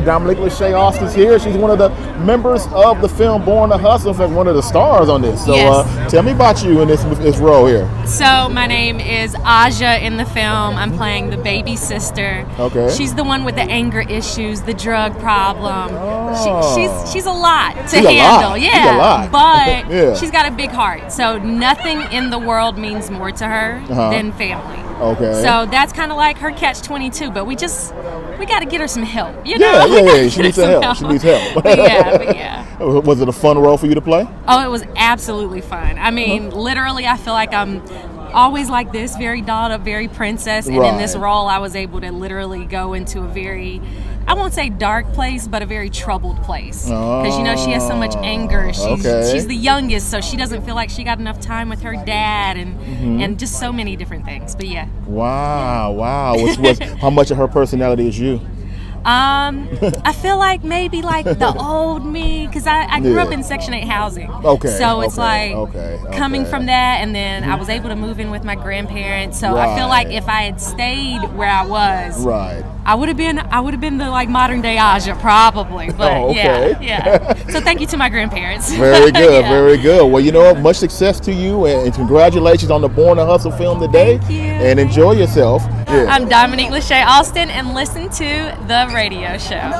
Dominique Leshay Alston's here. She's one of the members of the film Born to Hustle, in fact, one of the stars on this. So Yes. uh, tell me about you in this, this role here. So my name is Aja in the film. I'm playing the baby sister. Okay. She's the one with the anger issues, the drug problem. Oh. She, she's she's a lot to She's a lot. handle. She's a Yeah. lot. But Yeah. she's got a big heart. So nothing in the world means more to her Uh-huh. than family. Okay. So that's kind of like her catch 22, but we just we got to get her some help. You yeah, know? yeah, gotta yeah. She needs some help. She needs help. But yeah, but yeah. Was it a fun role for you to play? Oh, it was absolutely fun. I mean, uh-huh. literally, I feel like I'm always like this, very dolled up, very princess. And in this role, I was able to literally go into a very, I won't say dark place, but a very troubled place. Because, you know, she has so much anger. She's, Okay. she's the youngest, so she doesn't feel like she got enough time with her dad and, Mm-hmm. and just so many different things. But yeah. Wow, wow. What's, what's, how much of her personality is you? Um, I feel like maybe like the old me because I, I grew Yeah. up in Section 8 housing. Okay, So it's okay, like okay, coming okay. from that, and then I was able to move in with my grandparents. So I feel like if I had stayed where I was, Right. I would have been I would have been the like modern day Aja probably. Oh, but Oh, okay. yeah, yeah. So thank you to my grandparents. Very good, Yeah. very good. Well, you know what? Much success to you, and, and congratulations on the Born to Hustle film today. Thank you, And enjoy yourself. Yeah. I'm Dominique Leshay Alston, and listen to the radio show.